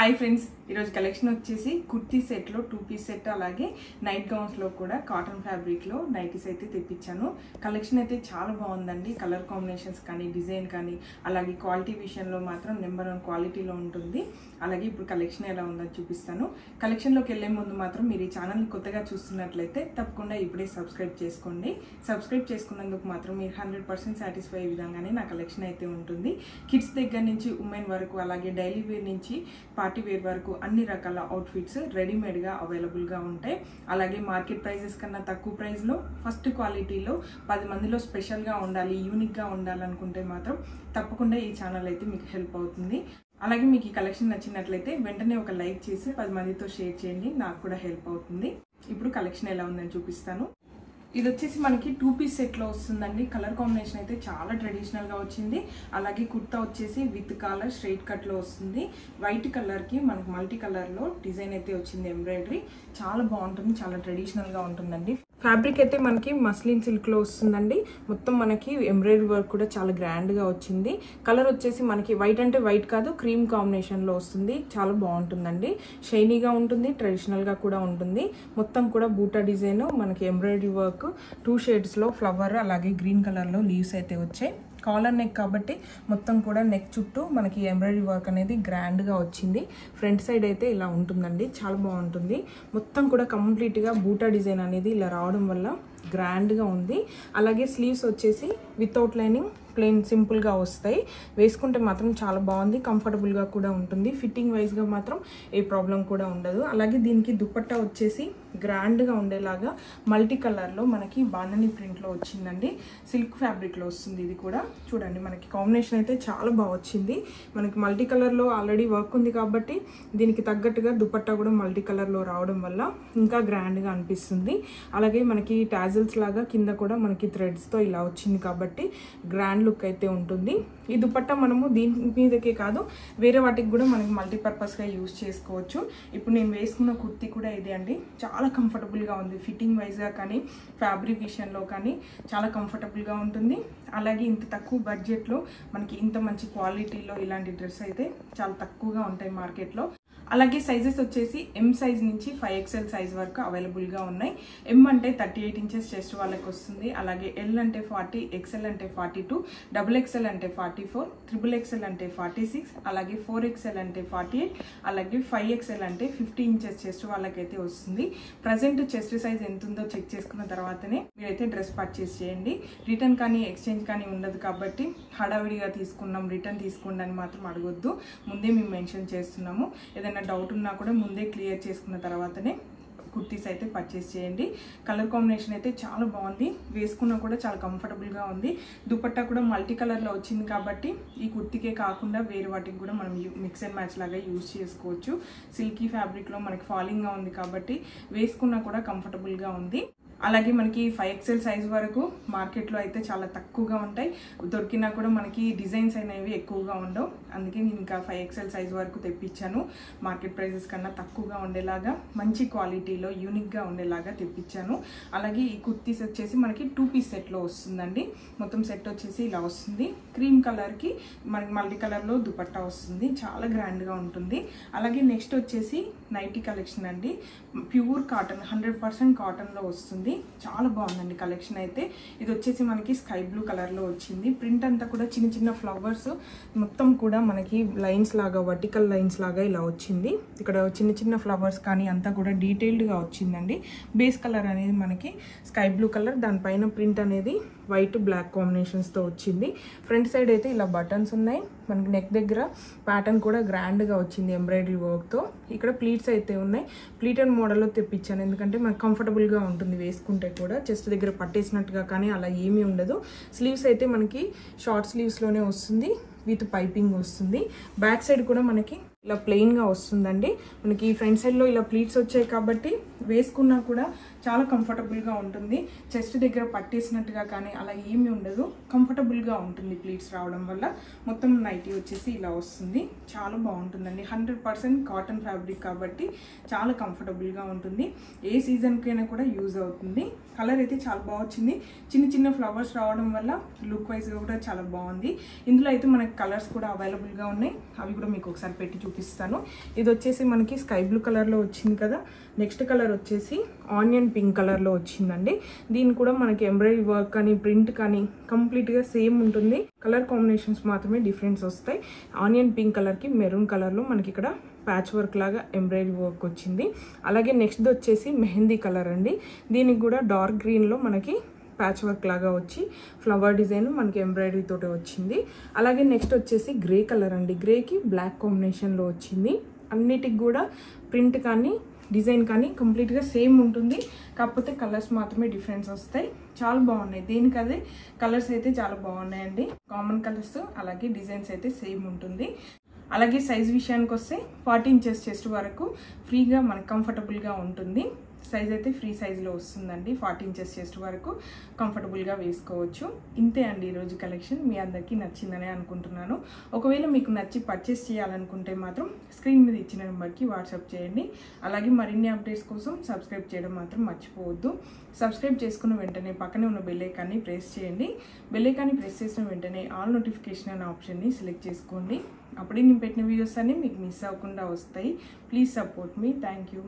Hi friends, ఈరోజు collection వచ్చేసి కుర్తీ సెట్లో టూ పీస్ సెట్ అలాగే నైట్ గౌన్స్లో కూడా కాటన్ ఫ్యాబ్రిక్లో నైటీస్ అయితే తెప్పించాను. కలెక్షన్ అయితే చాలా బాగుందండి. కలర్ కాంబినేషన్స్ కానీ డిజైన్ కానీ అలాగే క్వాలిటీ విషయంలో మాత్రం నెంబర్ వన్ క్వాలిటీలో ఉంటుంది. అలాగే ఇప్పుడు కలెక్షన్ ఎలా ఉందని చూపిస్తాను. కలెక్షన్లోకి వెళ్ళే ముందు మాత్రం మీరు ఈ ఛానల్ని కొత్తగా చూస్తున్నట్లయితే తప్పకుండా ఇప్పుడే సబ్స్క్రైబ్ చేసుకోండి. సబ్స్క్రైబ్ చేసుకున్నందుకు మాత్రం మీరు హండ్రెడ్ పర్సెంట్ సాటిస్ఫై అయ్యే విధంగానే నా కలెక్షన్ అయితే ఉంటుంది. కిడ్స్ దగ్గర నుంచి ఉమెన్ వరకు అలాగే డైలీ వేర్ నుంచి పార్టీ వేర్ వరకు అన్ని రకాల అవుట్ఫిట్స్ రెడీమేడ్గా అవైలబుల్గా ఉంటాయి. అలాగే మార్కెట్ ప్రైజెస్ కన్నా తక్కువ ప్రైస్లో ఫస్ట్ క్వాలిటీలో పది మందిలో స్పెషల్గా ఉండాలి యూనిక్గా ఉండాలనుకుంటే మాత్రం తప్పకుండా ఈ ఛానల్ అయితే మీకు హెల్ప్ అవుతుంది. అలాగే మీకు ఈ కలెక్షన్ నచ్చినట్లయితే వెంటనే ఒక లైక్ చేసి పది మందితో షేర్ చేయండి నాకు కూడా హెల్ప్ అవుతుంది. ఇప్పుడు కలెక్షన్ ఎలా ఉందని చూపిస్తాను. ఇది వచ్చేసి మనకి టూ పీస్ సెట్లో వస్తుందండి. కలర్ కాంబినేషన్ అయితే చాలా ట్రెడిషనల్గా వచ్చింది. అలాగే కుర్తా వచ్చేసి విత్ కాలర్ స్ట్రైట్ కట్లో వస్తుంది. వైట్ కలర్కి మనకి మల్టీ కలర్లో డిజైన్ అయితే వచ్చింది ఎంబ్రాయిడరీ. చాలా బాగుంటుంది చాలా ట్రెడిషనల్గా ఉంటుందండి. ఫ్యాబ్రిక్ అయితే మనకి మస్లిన్ సిల్క్లో వస్తుందండి. మొత్తం మనకి ఎంబ్రాయిడరీ వర్క్ కూడా చాలా గ్రాండ్గా వచ్చింది. కలర్ వచ్చేసి మనకి వైట్ అంటే వైట్ కాదు క్రీమ్ కాంబినేషన్లో వస్తుంది. చాలా బాగుంటుందండి. షైనీగా ఉంటుంది ట్రెడిషనల్గా కూడా ఉంటుంది. మొత్తం కూడా బూటా డిజైన్ మనకి ఎంబ్రాయిడరీ వర్క్ టూ షేడ్స్లో ఫ్లవర్ అలాగే గ్రీన్ కలర్లో లీవ్స్ అయితే వచ్చాయి. కాలర్ నెక్ కాబట్టి మొత్తం కూడా నెక్ చుట్టూ మనకి ఎంబ్రాయిడరీ వర్క్ అనేది గ్రాండ్గా వచ్చింది. ఫ్రంట్ సైడ్ అయితే ఇలా ఉంటుందండి. చాలా బాగుంటుంది. మొత్తం కూడా కంప్లీట్గా బూటా డిజైన్ అనేది ఇలా రావడం వల్ల గ్రాండ్గా ఉంది. అలాగే స్లీవ్స్ వచ్చేసి వితౌట్ లైనింగ్ ప్లెయిన్ సింపుల్గా వస్తాయి. వేసుకుంటే మాత్రం చాలా బాగుంది. కంఫర్టబుల్గా కూడా ఉంటుంది. ఫిట్టింగ్ వైజ్గా మాత్రం ఏ ప్రాబ్లం కూడా ఉండదు. అలాగే దీనికి దుపట్టా వచ్చేసి గ్రాండ్గా ఉండేలాగా మల్టీ కలర్లో మనకి బాణని ప్రింట్లో వచ్చిందండి. సిల్క్ ఫ్యాబ్రిక్లో వస్తుంది ఇది కూడా. చూడండి మనకి కాంబినేషన్ అయితే చాలా బాగా వచ్చింది. మనకి మల్టీ కలర్లో ఆల్రెడీ వర్క్ ఉంది కాబట్టి దీనికి తగ్గట్టుగా దుపట్టా కూడా మల్టీ కలర్లో రావడం వల్ల ఇంకా గ్రాండ్గా అనిపిస్తుంది. అలాగే మనకి టాజిల్స్ లాగా కింద కూడా మనకి థ్రెడ్స్తో ఇలా వచ్చింది కాబట్టి గ్రాండ్ లుక్ అయితే ఉంటుంది. ఈ దుపట్టా మనము దీని మీదకే కాదు వేరే వాటికి కూడా మనకి మల్టీపర్పస్గా యూజ్ చేసుకోవచ్చు. ఇప్పుడు నేను వేసుకున్న కుర్తీ కూడా ఇదే అండి. చాలా కంఫర్టబుల్గా ఉంది. ఫిట్టింగ్ వైజ్గా కానీ ఫ్యాబ్రిక్ విషయంలో కానీ చాలా కంఫర్టబుల్గా ఉంటుంది. అలాగే ఇంత తక్కువ బడ్జెట్లో మనకి ఇంత మంచి క్వాలిటీలో ఇలాంటి డ్రెస్ అయితే చాలా తక్కువగా ఉంటాయి మార్కెట్లో అలాగే సైజెస్ వచ్చేసి ఎం సైజ్ నుంచి ఫైవ్ ఎక్స్ఎల్ సైజ్ వరకు అవైలబుల్గా ఉన్నాయి. ఎం అంటే థర్టీ ఎయిట్ ఇంచెస్ చెస్ట్ వాళ్ళకి వస్తుంది. అలాగే ఎల్ అంటే ఫార్టీ ఎక్స్ఎల్ అంటే ఫార్టీ టూ డబుల్ ఎక్స్ఎల్ అంటే ఫార్టీ ఫోర్ త్రిబుల్ ఎక్స్ఎల్ అంటే ఫార్టీ సిక్స్ అలాగే ఫోర్ ఎక్స్ఎల్ అంటే ఫార్టీ ఎయిట్ అలాగే ఫైవ్ ఎక్స్ఎల్ అంటే ఫిఫ్టీ ఇంచెస్ చెస్ట్ వాళ్ళకైతే వస్తుంది. ప్రజెంట్ చెస్ట్ సైజ్ ఎంత ఉందో చెక్ చేసుకున్న తర్వాతనే మీరైతే డ్రెస్ పర్చేస్ చేయండి. రిటర్న్ కానీ ఎక్స్చేంజ్ కానీ ఉండదు కాబట్టి హడావిడిగా తీసుకున్నాం రిటర్న్ తీసుకోండి అని మాత్రం అడగొద్దు. ముందే మేము మెన్షన్ చేస్తున్నాము. ఏదైనా డౌట్ ఉన్నా కూడా ముందే క్లియర్ చేసుకున్న తర్వాతనే కుర్తీస్ అయితే పర్చేస్ చేయండి. కలర్ కాంబినేషన్ అయితే చాలా బాగుంది. వేసుకున్నా కూడా చాలా కంఫర్టబుల్గా ఉంది. దుపట్టా కూడా మల్టీ కలర్లో వచ్చింది కాబట్టి ఈ కుర్తీకే కాకుండా వేరే వాటికి కూడా మనం మిక్స్ అండ్ మ్యాచ్ లాగా యూజ్ చేసుకోవచ్చు. సిల్కీ ఫ్యాబ్రిక్లో మనకి ఫాలింగ్గా ఉంది కాబట్టి వేసుకున్నా కూడా కంఫర్టబుల్గా ఉంది. అలాగే మనకి ఫైవ్ ఎక్స్ఎల్ సైజ్ వరకు మార్కెట్లో అయితే చాలా తక్కువగా ఉంటాయి. దొరికినా కూడా మనకి డిజైన్స్ అనేవి ఎక్కువగా ఉండవు. అందుకే నేను ఇంకా ఫైవ్ ఎక్స్ఎల్ సైజ్ వరకు తెప్పించాను. మార్కెట్ ప్రైజెస్ కన్నా తక్కువగా ఉండేలాగా మంచి క్వాలిటీలో యూనిక్గా ఉండేలాగా తెప్పించాను. అలాగే ఈ కుర్తీస్ వచ్చేసి మనకి టూ పీస్ సెట్లో వస్తుందండి. మొత్తం సెట్ వచ్చేసి ఇలా వస్తుంది. క్రీమ్ కలర్కి మనకి మల్టీ కలర్లో దుపట్టా వస్తుంది. చాలా గ్రాండ్గా ఉంటుంది. అలాగే నెక్స్ట్ వచ్చేసి నైటీ కలెక్షన్ అండి. ప్యూర్ కాటన్ హండ్రెడ్ పర్సెంట్ కాటన్లో వస్తుంది. చాలా బాగుందండి కలెక్షన్ అయితే. ఇది వచ్చేసి మనకి స్కై బ్లూ కలర్లో వచ్చింది. ప్రింట్ అంతా కూడా చిన్న చిన్న ఫ్లవర్స్ మొత్తం కూడా మనకి లైన్స్ లాగా వర్టికల్ లైన్స్ లాగా ఇలా వచ్చింది. ఇక్కడ చిన్న చిన్న ఫ్లవర్స్ కానీ అంతా కూడా డీటెయిల్డ్గా వచ్చిందండి. బేస్ కలర్ అనేది మనకి స్కై బ్లూ కలర్. దానిపైన ప్రింట్ అనేది వైట్ బ్లాక్ కాంబినేషన్స్తో వచ్చింది. ఫ్రంట్ సైడ్ అయితే ఇలా బటన్స్ ఉన్నాయి. మనకి నెక్ దగ్గర ప్యాటర్న్ కూడా గ్రాండ్గా వచ్చింది ఎంబ్రాయిడరీ వర్క్తో ఇక్కడ ప్లీట్స్ అయితే ఉన్నాయి. ప్లీట్ అండ్ మోడల్లో తెప్పించాను. ఎందుకంటే మనకు కంఫర్టబుల్గా ఉంటుంది వేసుకుంటే కూడా. చెస్ట్ దగ్గర పట్టేసినట్టుగా కానీ అలా ఏమీ ఉండదు. స్లీవ్స్ అయితే మనకి షార్ట్ స్లీవ్స్లోనే వస్తుంది. విత్ పైపింగ్ వస్తుంది. బ్యాక్ సైడ్ కూడా మనకి ఇలా ప్లెయిన్గా వస్తుందండి. మనకి ఫ్రంట్ సైడ్లో ఇలా ప్లీట్స్ వచ్చాయి కాబట్టి వేసుకున్నా కూడా చాలా కంఫర్టబుల్గా ఉంటుంది. చెస్ట్ దగ్గర పట్టేసినట్టుగా కానీ అలా ఏమీ ఉండదు. కంఫర్టబుల్గా ఉంటుంది ప్లీట్స్ రావడం వల్ల. మొత్తం నైటీ వచ్చేసి ఇలా వస్తుంది. చాలా బాగుంటుందండి. హండ్రెడ్ పర్సెంట్ కాటన్ ఫ్యాబ్రిక్ కాబట్టి చాలా కంఫర్టబుల్గా ఉంటుంది. ఏ సీజన్కైనా కూడా యూజ్ అవుతుంది. కలర్ అయితే చాలా బాగా వచ్చింది. చిన్న చిన్న ఫ్లవర్స్ రావడం వల్ల లుక్ వైజ్గా కూడా చాలా బాగుంది. ఇందులో అయితే మనకి కలర్స్ కూడా అవైలబుల్గా ఉన్నాయి. అవి కూడా మీకు ఒకసారి పెట్టి చూపిస్తాను. ఇది వచ్చేసి మనకి స్కై బ్లూ కలర్లో వచ్చింది కదా. నెక్స్ట్ కలర్ వచ్చేసి ఆనియన్ పింక్ కలర్లో వచ్చిందండి. దీని కూడా మనకి ఎంబ్రాయిడరీ వర్క్ కానీ ప్రింట్ కానీ కంప్లీట్గా సేమ్ ఉంటుంది. కలర్ కాంబినేషన్స్ మాత్రమే డిఫరెన్స్ వస్తాయి. ఆనియన్ పింక్ కలర్కి మెరూన్ కలర్లో మనకి ఇక్కడ ప్యాచ్ వర్క్ లాగా ఎంబ్రాయిడరీ వర్క్ వచ్చింది. అలాగే నెక్స్ట్ వచ్చేసి మెహందీ కలర్ అండి. దీనికి కూడా డార్క్ గ్రీన్లో మనకి ప్యాచ్ వర్క్ లాగా వచ్చి ఫ్లవర్ డిజైన్ మనకి ఎంబ్రాయిడరీ తోటి వచ్చింది. అలాగే నెక్స్ట్ వచ్చేసి గ్రే కలర్ అండి. గ్రేకి బ్లాక్ కాంబినేషన్లో వచ్చింది. అన్నిటికి కూడా ప్రింట్ కానీ డిజైన్ కానీ కంప్లీట్గా సేమ్ ఉంటుంది. కాకపోతే కలర్స్ మాత్రమే డిఫరెన్స్ వస్తాయి. చాలా బాగున్నాయి. దీనికి అదే? కలర్స్ అయితే చాలా బాగున్నాయండి. కామన్ కలర్స్ అలాగే డిజైన్స్ అయితే సేమ్ ఉంటుంది. అలాగే సైజ్ విషయానికి వస్తే ఫార్టీ ఇంచెస్ చెస్ట్ వరకు ఫ్రీగా మనకు కంఫర్టబుల్గా ఉంటుంది. సైజ్ అయితే ఫ్రీ సైజులో వస్తుందండి ఫార్టీ ఇంచెస్ చెస్ట్ వరకు కంఫర్టబుల్గా వేసుకోవచ్చు. ఇంతే అండి ఈరోజు కలెక్షన్ మీ అందరికీ నచ్చిందని అనుకుంటున్నాను. ఒకవేళ మీకు నచ్చి పర్చేస్ చేయాలనుకుంటే మాత్రం స్క్రీన్ మీద ఇచ్చిన నెంబర్కి వాట్సాప్ చేయండి. అలాగే మరిన్ని అప్డేట్స్ కోసం సబ్స్క్రైబ్ చేయడం మాత్రం మర్చిపోవద్దు. సబ్స్క్రైబ్ చేసుకున్న వెంటనే పక్కనే ఉన్న బెల్లైకాన్ని ప్రెస్ చేయండి. బెల్లైకాన్ని ప్రెస్ చేసిన వెంటనే ఆల్ నోటిఫికేషన్ అనే ఆప్షన్ని సెలెక్ట్ చేసుకోండి. అప్పుడే నేను పెట్టిన వీడియోస్ అన్నీ మీకు మిస్ అవ్వకుండా వస్తాయి. Please support me. Thank you.